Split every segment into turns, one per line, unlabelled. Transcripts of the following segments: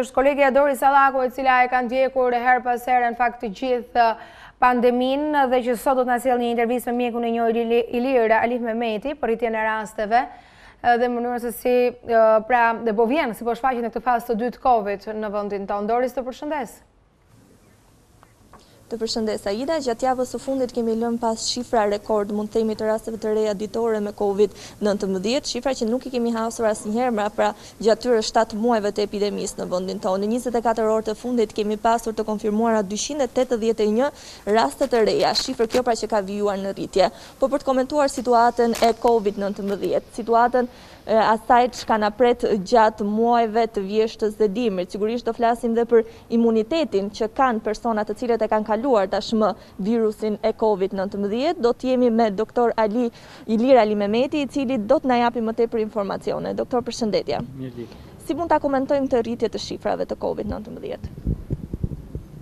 Është kolegja Doris Alaku e cila e ka ndjekur herë pas herë në fakt të gjithë pandeminë dhe që sot do të na sjellë një intervistë me mjekun e njohur Ilir Alimehmeti për rritjen e rasteve dhe mënyrën se si pra po vjen, si po shfaqet në këtë fazë të dytë Covid në vendin tonë. Doris të përshëndes.
Të përshëndes Aida, gjatë javës së fundit kemi lënë pas shifra rekord mund të themi të rasteve të reja ditore me Covid nëntëmbëdhjetë, shifra që nuk i kemi hasur asnjëherë më pra gjatë këtyre shtatë muajve të epidemisë në vendin tonë. Në njëzet e katër orët e fundit kemi pasur të konfirmuara dyqind e tetëdhjetë e një raste të reja, shifër kjo pra që ka vijuar në rritje. Po për të komentuar situatën e Covid nëntëmbëdhjetë, situatën, e asaj çka na pret gjatë muajve të vjeshtës dhe dimrit. Sigurisht do flasim dhe për imunitetin që kanë persona të cilët e kanë kaluar tashmë virusin e COVID-19. Do të jemi me doktor Ali Ilir Alimehmeti, i cili do të na japi më tepër informacione. Doktor, përshëndetje. Mirëdita. Si mund ta komentojmë këtë rritje të shifrave të COVID-19?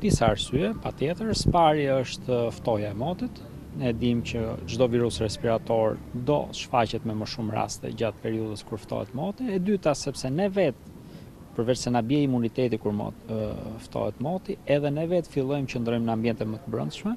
Disa arsye, patjetër, së pari është ftohja e motit, Ne dimë që çdo virus respirator do shfaqet me më shumë raste gjatë periudhës kur ftohet moti. E dyta, sepse ne vetë, përveçse na bie imuniteti kur mot, ftohet moti, edhe ne vetë fillojmë qëndrojmë në ambiente më të brëndshme,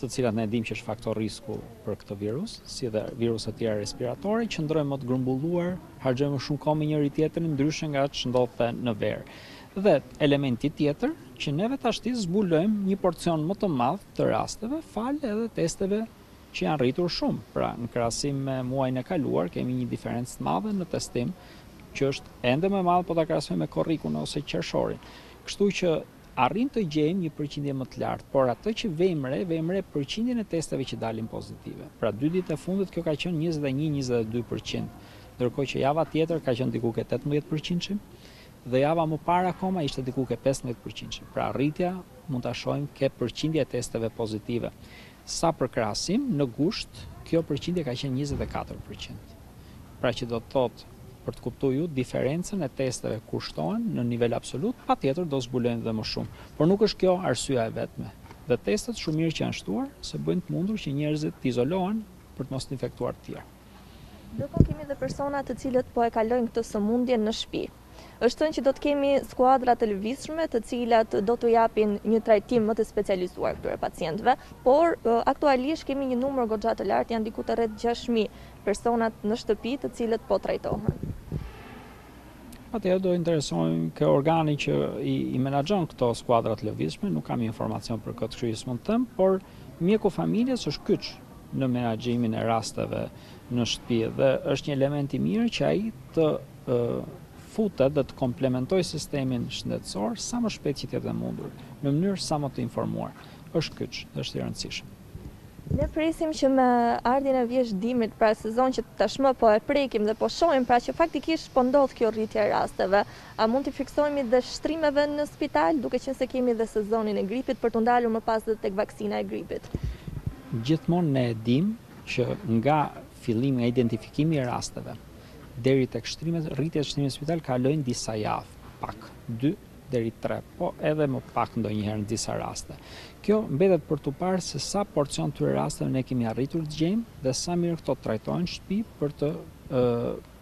të cilat ne dimë që është faktor risku për këtë virus, si dhe viruse të tjera respiratore, qëndrojmë më të grumbulluar, harxhojmë më shumë kohë me njëri-tjetrin, ndryshe nga ç'ndodh në verë. Dhe elementi tjetër, që neve tashti zbulojmë një porcion më të madh të rasteve falë edhe testeve që janë rritur shumë. Pra, në krahasim me muajin e kaluar, kemi një diferencë të madhe në testim, që është ende më e madhe po ta krahasojmë me korrikun ose qershorin. Kështu që arrijmë të gjejmë një përqindje më të lartë, por atë që vëmë re, vëmë re përqindjen e testeve që dalin pozitive. Pra, dy ditë e fundit kjo ka qenë 21-22%, ndërkohë që java tjetër ka qenë diku ke 18%, Dhe java më parë akoma ishte diku ke pesëmbëdhjetë përqind. Pra rritja mund ta shohim ke përqindja e testeve pozitive. Sa për krahasim, në gusht kjo përqindje ka qenë njëzet e katër përqind. Pra që do të thotë, për të kuptuar ju, diferencën e testeve kur shtohen në nivel absolut, patjetër do zbulojnë dhe më shumë. Por nuk është kjo arsyeja e vetme. Dhe testet shumë mirë që janë shtuar, se bëjnë të mundur që njerëzit të izolohen për të mos infektuar të tjerë.
Ndërkohë kemi dhe persona të cilët po e kalojnë këtë sëmundje në shpi. Është thënë që do të kemi skuadra të lëvizshme të cilat do t'u japin një trajtim më të specializuar këtyre pacientëve, por aktualisht kemi një numër goxha të lartë, janë diku te rreth gjashtë mijë persona në shtëpi të cilët po trajtohen.
Atëherë do interesohem ke organi që i menaxhon këto skuadra të lëvizshme, nuk kam informacion për këtë, kështu që s'mund të them, por mjeku i familjes është kyç në menaxhimin e rasteve në shtëpi dhe është një element i mirë që ai të futet dhe të komplementojë sistemin shëndetësor sa më shpejt që të jetë e mundur, në mënyrë sa më të informuar. Është kyç, është i rëndësishëm.
Ne presim që me ardhjen e vjeshtë-dimrit, pra sezon që tashmë po e prekim dhe po shohim pra që faktikisht po ndodh kjo rritje e rasteve, A mund t'i frikësohemi dhe shtrimeve në spital, duke qenë se kemi dhe sezonin e gripit për t'u ndalur më pas dhe tek vaksina e gripit?
Gjithmonë ne e dimë që nga fillimi, nga identifikimi i rasteve deri tek shtrimet, rritja e shtrimeve në spital kalojnë disa javë, pak, dy deri tre, po edhe më pak ndonjëherë në disa raste. Kjo mbetet për t'u parë se sa porcion të këtyre rasteve ne kemi arritur të gjejmë dhe sa mirë këto trajtohen në shtëpi për të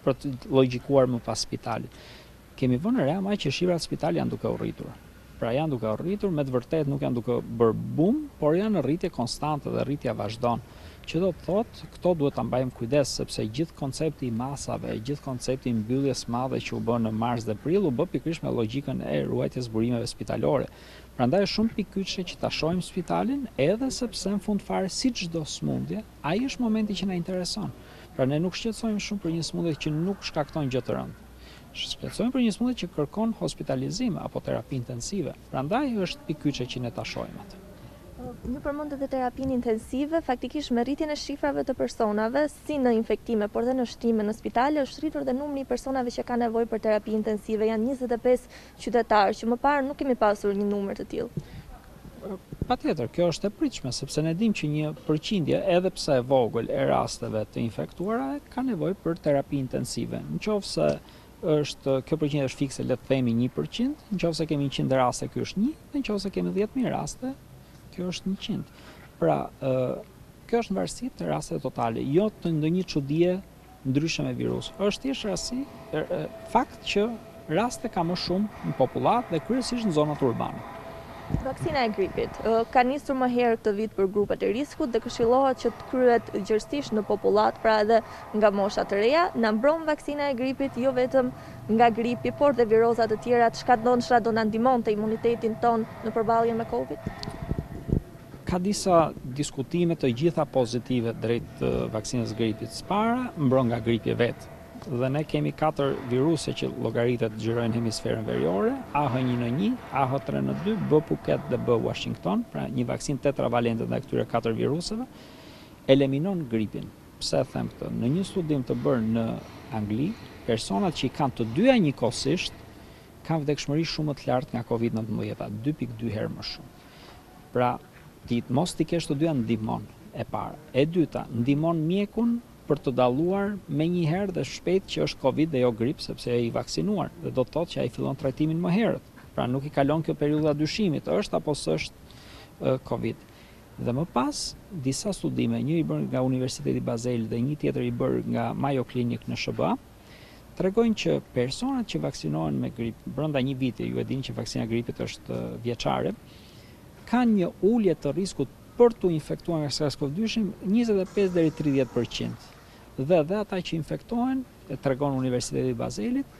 për të logjikuar më pas spitalet. Kemi vënë re ama që shifrat në spital janë duke u rritur. Pra janë duke u rritur, me të vërtetë nuk janë duke bërë bum, por janë në rritje konstante dhe rritja vazhdon. Që do të thotë, këtu duhet të mbajmë kujdes sepse gjithë koncepti i masave, gjithë koncepti i mbylljes madhe që u bë në mars dhe prill u bë pikërisht me logjikën e ruajtjes burimeve spitalore. Prandaj është shumë pikë kyçe që ta shohim spitalin, edhe sepse në fund fare si çdo smundje, Ai është momenti që na intereson. Pra ne nuk shqetësohemi shumë për një sëmundje që nuk shkakton gjë të rëndë. Shqetësohemi për një sëmundje që kërkon hospitalizim apo terapi intensive. Prandaj është pikë kyçe që ne ta shohim atë.
Ju përmendët dhe terapinë intensive, faktikisht me rritjen e shifrave të personave, si në infektime, por dhe në shtrime në spitale, është rritur dhe numri i personave që kanë nevojë për terapi intensive, janë njëzet e pesë qytetarë, që më parë nuk kemi pasur një numër të
tillë. Patjetër, kjo është e pritshme, sepse ne dimë që një përqindje, edhe pse e vogël, e rasteve të infektuara ka nevojë për terapi intensive. Në qoftë se është kjo përqindje është fikse, le të themi 1%, në qoftë se kemi 100 raste, ky është 1, në qoftë se kemi 10000 raste, kjo është 100. Pra, ë kjo është në varësi të rasteve totale, jo të ndonjë çudie ndryshe me virus. Është thjesht rastësi, fakt që raste ka më shumë në popullatë dhe kryesisht në zonat urbane.
Vaksina e gripit ka nisur më herët këtë vit për grupet e riskut dhe këshillohet që të kryhet gjerësisht në popullatë, pra edhe nga mosha të reja. Na mbron vaksina e gripit jo vetëm nga gripi, por dhe virozat e tjera, çka ndoshta do na ndihmonte imunitetin tonë në përballje me Covid?
Ka disa diskutime të gjitha pozitive drejt vaksinës gripit. Së pari mbron nga gripi vetë dhe ne kemi katër viruse që llogaritet të xhirojnë hemisferën veriore, AH1N1, AH3N2, B Phuket dhe B Washington, pra një vaksinë tetravalente ndaj këtyre katër viruseve, eliminon gripin. Pse e them këtë? Në një studim të bërë në Angli, personat që i kanë të dyja njëkohësisht kanë vdekshmëri shumë më të lartë nga COVID-19, 2.2 herë më shumë. Pra, mos t'i kesh të dyja ndihmon, e para. E dyta, ndihmon mjekun për të dalluar menjëherë dhe shpejt që është Covid dhe jo grip, sepse je i vaksinuar dhe do të thotë që ai fillon trajtimin më herët. Pra, nuk i kalon kjo periudha dyshimit, është apo s'është Covid. Dhe më pas, disa studime, një i bërë nga Universiteti Basel dhe një tjetër i bërë nga Mayo Clinic në SHBA, tregojnë që personat që vaksinohen me grip brenda një viti, ju e dini që vaksina gripit është vjeçare, kanë një ulje të riskut për t'u infektuar nga SARS-CoV-2 25 deri 30%. Dhe dhe ata që infektohen, e tregon Universiteti i Bazelit,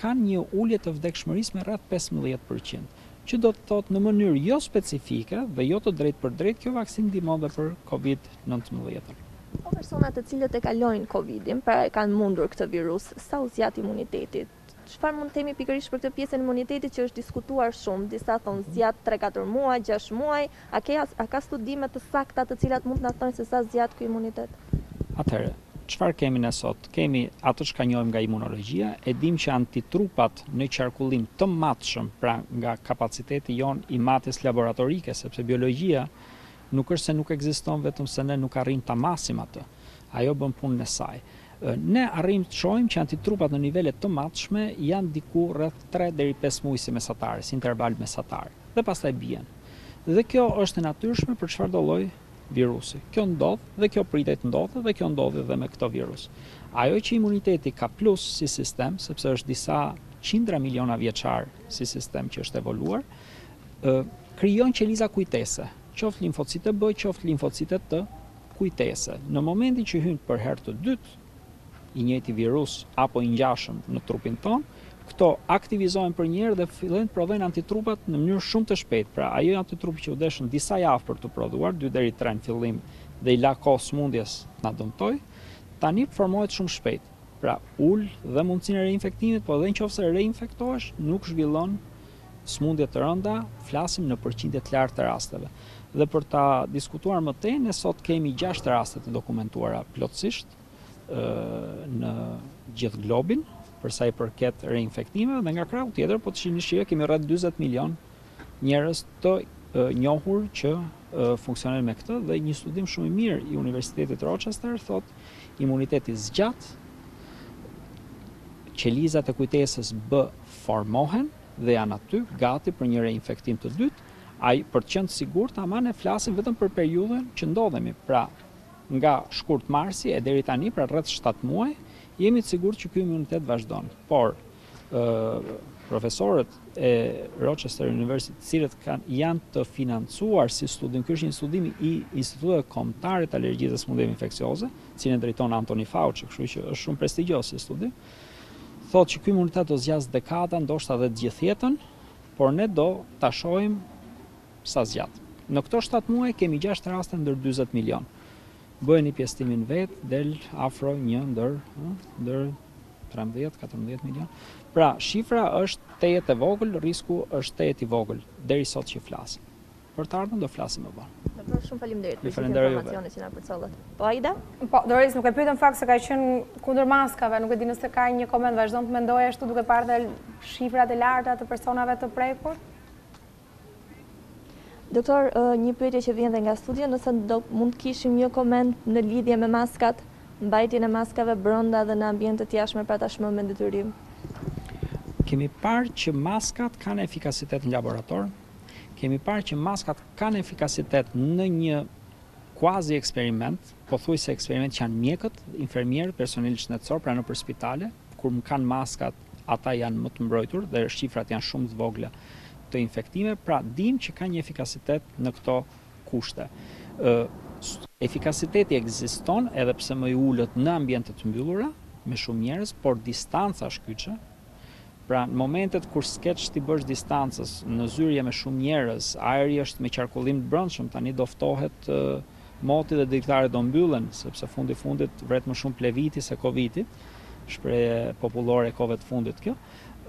kanë një ulje të vdekshmërisë me rreth pesëmbëdhjetë për qind, që do të thotë në mënyrë jo specifike dhe jo të drejtpërdrejtë kjo vaksinë ndihmon dhe për Covid nëntëmbëdhjetë.
Po personat të cilët e kalojnë Covidin, pra e kanë mundur këtë virus, sa u zgjat imuniteti? Çfarë mund të themi pikërisht për këtë pjesën e imunitetit që është diskutuar shumë, disa thonë zgjat tre katër muaj, gjashtë muaj, A ka studime të sakta të cilat mund të na thonë se sa zgjat ky imunitet?
Atëherë, çfarë kemi ne sot? Kemi atë çka njohim nga imunologjia, e dimë që antitrupat në qarkullim të matshëm, pra nga kapaciteti jonë i matjes laboratorike, sepse biologjia nuk është se nuk ekziston vetëm se ne nuk arrijmë ta masim atë. Ajo bën punën e saj. Ne arrijmë të shohim që antitrupat në nivele të matshme janë diku rreth tre deri pesë muaj si mesatare, si interval mesatar. Dhe pastaj bien. Dhe kjo është e natyrshme për çfarëdo lloj virusi. Kjo ndodh dhe kjo pritej të ndodhte dhe kjo ndodhi dhe me këtë virus. Ajo që imuniteti ka plus si sistem, sepse është disa qindra miliona vjeçar si sistem që është evoluar, ë krijon qeliza kujtese, qoftë limfocite B, qoftë limfocite T, kujtese. Në momentin që hyn për herë të dytë, i njëjti virus apo i ngjashëm në trupin tonë, këto aktivizohen përnjëherë dhe fillojnë të prodhojnë antitrupat në mënyrë shumë të shpejtë. Pra, ajo antitrup që u deshën disa javë për t'u prodhuar, 2 deri 3 në fillim dhe i la kohë sëmundjes të na dëmtojë, tani formohet shumë shpejt. Pra, ul dhe mundësinë e reinfektimit, po dhe në qoftë se reinfektohesh, nuk zhvillon sëmundje të rënda, flasim në përqindje të lartë të rasteve. Dhe për ta diskutuar më tej, ne sot kemi 6 raste të dokumentuara plotësisht në gjithë globin, për sa i përket reinfektimeve dhe nga krahu tjetër, po të shohim ne kemi rreth 40 milion njerëz të njohur që funksionojnë me këtë dhe një studim shumë i mirë i Universitetit Rochester thotë imuniteti zgjat qelizat e kujtesës B formohen dhe janë aty gati për një reinfektim të dytë, ai për të qenë të sigurtë ama ne flasim vetëm për periudhën që ndodhemi, pra nga shkurt marsi e deri tani pra rreth shtatë muaj, jemi të sigurtë që ky imunitet vazhdon. Por profesorët e Rochester University, të cilët janë të financuar si studim, ky është një studim i Instituteve Kombëtare të Alergjisë dhe Sëmundjeve Infeksioze, të cilin e drejton Anthony Fauci, kështu që është shumë prestigjios si studim, Thotë që ky imunitet do zgjasë dekada, ndoshta dhe të gjithë jetën, por ne do ta shohim sa zgjat. Në këto shtatë muaj kemi gjashtë raste ndër dyzet milionë. Bëjeni pjestimin vetë, del afro një ndër ndër trembëdhjetë, katërmbëdhjetë milionë. Pra, shifra është tejet e vogël, risku është tejet i vogël, deri sot që flasim. Për të ardhmen do flasim më
vonë. Dakord, shumë faleminderit për gjithë informacionet që na përcollët. Po Aida?
Po, Doris, nuk e pyetëm në fakt se ka qenë kundër maskave, nuk e di nëse ka një koment, vazhdon të mendojë ashtu duke parë dhe shifrat e larta të personave të prekur?
Doktor, një pyetje që vjen dhe nga studio, nëse do mund të kishim një koment në lidhje me maskat, mbajtjen e maskave brenda dhe në ambiente të jashtme pra tashmë me detyrim.
Kemi parë që maskat kanë efikasitet në laborator, Kemi parë që maskat kanë efikasitet në një kuazi eksperiment, pothuajse eksperiment që janë mjekët, infermierët, personeli shëndetësor, pra nëpër spitale, kur kanë maskat, ata janë më të mbrojtur dhe shifrat janë shumë të vogla të infektimeve, pra dimë që ka një efikasitet në këto kushte. Ë efikasiteti ekziston edhe pse më i ulët në ambiente të mbyllura, me shumë njerëz, por distanca është kyçe Pra, në momentet kur s'ke ç't'i bësh distancës, në zyrë je me shumë njerëz, ajri është me qarkullim të brendshëm, tani do ftohet moti dhe dritare do mbyllen, sepse fundi i fundit vret më shumë pleviti se koviti, shprehje popullore e kohëve të fundit kjo.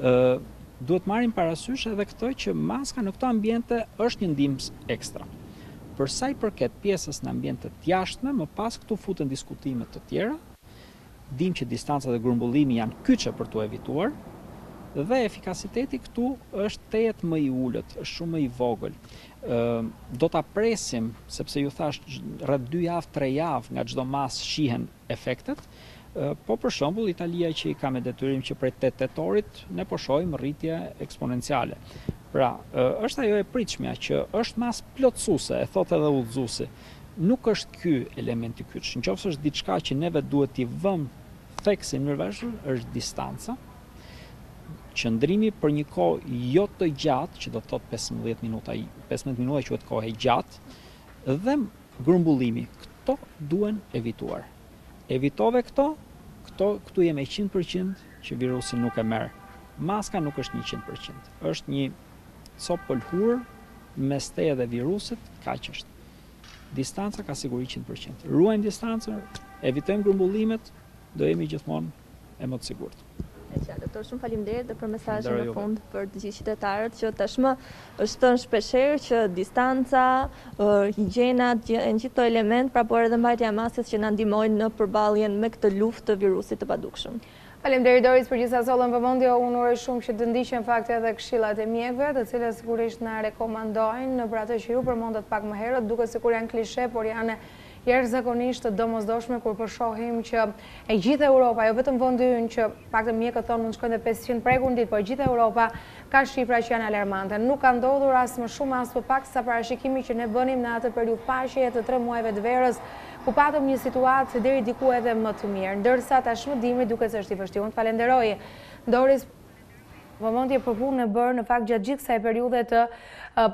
Ë duhet marrim parasysh edhe këtë që maska në këto ambiente është një ndihmës ekstra. Për sa i përket pjesës në ambientet të jashtme, më pas këtu futen diskutime të tjera, Dimë që distanca dhe grumbullimi janë kyçe për t'u evituar dhe efikasiteti këtu është tejet më i ulët, është shumë më i vogël. Ë do ta presim sepse ju thashë rreth 2 javë, 3 javë nga çdo masë shihen efektet. Po për shembull Italia që i ka me detyrim që prej 8 tetorit ne po shohim rritje eksponenciale. Pra, është ajo e pritshmja që është masë plotësuese, e thotë edhe udhëzuesi. Nuk është ky elementi kyç. Nëse është diçka që neve duhet t'i vëmë theksin në veshë, është distanca, qëndrimi për një kohë jo të gjatë, që do të thotë 15 minuta, 15 minuta quhet kohë e gjatë, dhe grumbullimi. Këto duhen evituar. Evitove këto, këtu jemi 100% që virusi nuk e merr. Maska nuk është 100%, është një Copë pëlhurë mes teje dhe virusit, kaq është. Distanca ka siguri qind për qind. Ruajmë distancën, evitojmë grumbullimet, do jemi gjithmonë e më të sigurt.
E qartë, doktor, shumë faleminderit dhe për mesazhin në fund për të gjithë qytetarët që tashmë është thënë shpeshherë që distanca, higjiena, janë gjithë këto elementë, pra por edhe mbajtja e maskës që na ndihmojnë në përballjen me këtë luftë të virusit të padukshëm.
Faleminderit Doris për gjithsa solle në vëmendje, unë uroj shumë që të ndiqen në fakt edhe këshillat e mjekëve, të cilat sigurisht na rekomandojnë në pra atë që ju përmendët pak më herët, duken sikur janë klishe, por janë jashtëzakonisht të domosdoshme kur po shohim që e gjithë Europa, jo vetëm vendi ynë që të paktën mjekët thonë mund të shkojnë dhe pesëqind të prekur në ditë, por e gjithë Europa Ka shifra që janë alarmante. Nuk ka ndodhur as më shumë as më pak sa parashikimi që ne bënim në atë periudhë paqeje të tre muajve të verës, ku patëm një situatë deri diku edhe më të mirë. Ndërsa, tashmë dimri duket se është i vështirë. Unë të falenderoj, Doris, vërtet për punën e bërë, në fakt, gjatë gjithë kësaj periudhe të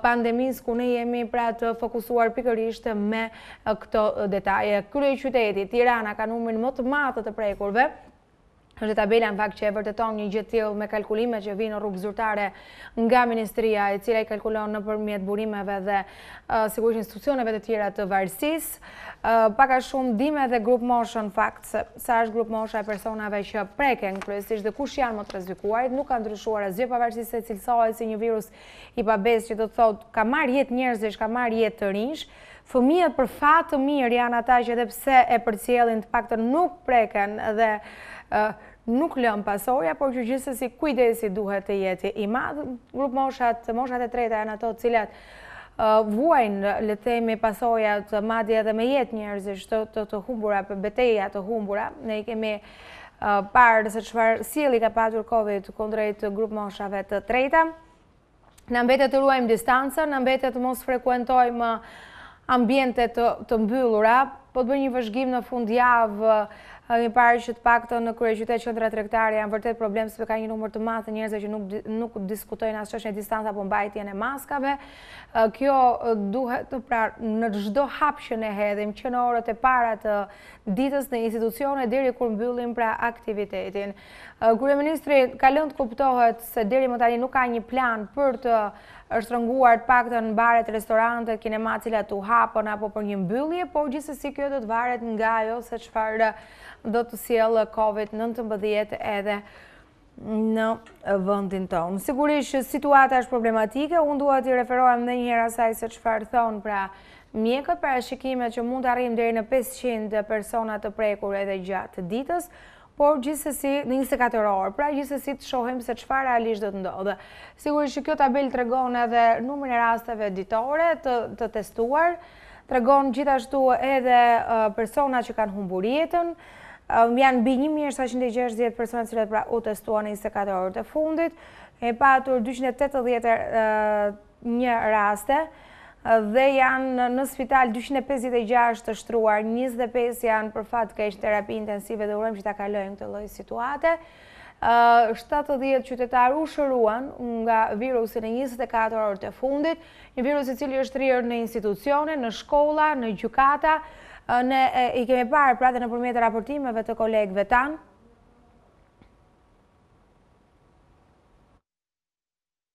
pandemisë, ku ne jemi pra të fokusuar pikërisht me këto detaje. Kryeqyteti, Tirana, ka numrin më të madh të të prekurve. Është tabela në fakt që e vërteton një gjë të tillë me kalkulime që vijnë në rrugë zyrtare nga ministria, e cila i kalkulon nëpërmjet burimeve dhe sigurisht institucioneve të tjera të varësisë. Pak a shumë dimë edhe grupmoshën në fakt se sa është grupmosha e personave që preken kryesisht dhe kush janë më të rrezikuarit, nuk ka ndryshuar asgjë pavarësisht se cilësohet si një virus i pabesë që do të thotë ka marrë jetë njerëzish, ka marrë jetë të rinjsh. Fëmijët për fat të mirë janë ata që edhe pse e përcjellin të paktën nuk preken dhe nuk lënë pasoja, por që gjithsesi kujdesi duhet të jetë i madh. Grupmoshat, moshat e treta janë ato të cilat vuajnë le të themi pasojat madje edhe me jetë njerëzish të të, të humbura pra beteja të humbura ne i kemi parë se çfarë sjelli ka patur Covid kundrejt grupmoshave të treta Na mbetet të ruajmë distancën, na mbetet të mos frekuentojmë ambiente të, të mbyllura. Po të bëjnë një vëzhgim në fundjavë, kemi parë që të paktën në kryeqytet qendrat tregtare janë vërtet problem se ka një numër të madh njerëzish që nuk, nuk diskutojnë as çështjen e distancës po mbajtjen e maskave. Kjo duhet pra në çdo hap që ne hedhim, që në orët e para të ditës në institucione, deri kur mbyllim pra aktivitetin. Kryeministri ka lënë të kuptohet se deri më tani nuk ka një plan për të shtrënguar të paktën baret, restorantet, kinema të cilat u hapën apo për një mbyllje, por gjithsesi kjo do të varet nga ajo se çfarë do të sjellë COVID-19 edhe në vendin tonë. Sigurisht që situata është problematike, unë dua të referohem edhe një herë asaj se çfarë thonë pra mjekët parashikime që mund të arrijmë deri në 500 persona të prekur edhe gjatë ditës. por gjithsesi në 24 orë. Pra gjithsesi të shohim se çfarë realisht do të ndodhë. Sigurisht që kjo tabelë tregon edhe numrin e rasteve ditore të të testuar, tregon gjithashtu edhe persona që kanë humbur jetën. Janë mbi 1760 persona të cilët pra u testuan në 24 orët e fundit. Kemi patur 280 një raste dhe janë në spital dyqind e pesëdhjetë e gjashtë të shtruar, njëzet e pesë janë për fat të keq në terapi intensive dhe urojmë që ta kalojnë këtë lloj situate. Shtatëdhjetë qytetarë u shëruan nga virusi në njëzet e katër orët e fundit, një virus i cili është shtrirë në institucione, në shkolla, në gjykata, ne i kemi parë pra dhe nëpërmjet raportimeve të kolegëve tanë.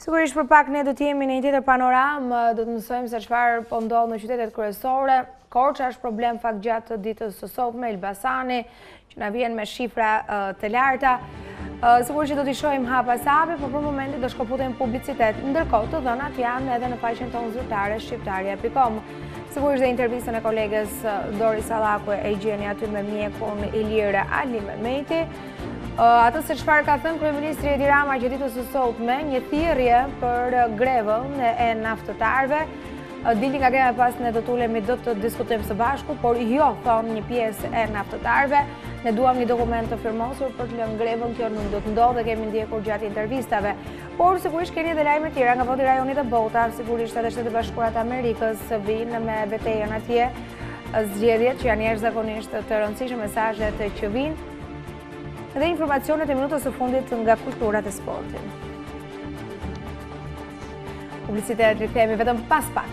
Sigurisht për pak ne do të jemi në një tjetër panoramë, do të mësojmë se çfarë po ndodh në qytetet kryesore. Korça është problem në fakt gjatë ditës së sotme, Elbasani, që na vjen me shifra të larta. Sigurisht që do t'i shohim hap pas hapi, por për momentin do shkëputemi në publicitet. Ndërkohë të dhënat janë edhe në faqen tonë zyrtare shqiptarja.com. Sigurisht dhe intervistën e koleges Doris Sallaku e gjeni aty me mjekun Ilir Alimehmeti. Atë se çfarë ka thënë Kryeministri Edi Rama gjatë ditës së sotme një thirrje për grevën e naftëtarve, dilni nga greva më pas ne do të ulemi do të diskutojmë së bashku, por jo, thonë një pjesë e naftëtarve, ne duam një dokument të firmosur për të lënë grevën, kjo nuk do të ndodhë e kemi ndjekur gjatë intervistave. Por, sigurisht, keni edhe lajme të tjera nga vendi rajoni dhe bota, sigurisht edhe Shtetet e Bashkuara të Amerikës, vijnë me betejën atje, zgjedhjet që janë jashtëzakonisht të rëndësishme mesazhet që vijnë, Dhe informacionet e minutës së fundit nga kultura dhe sporti. Publicitet dhe rikthehemi vetëm pas pak.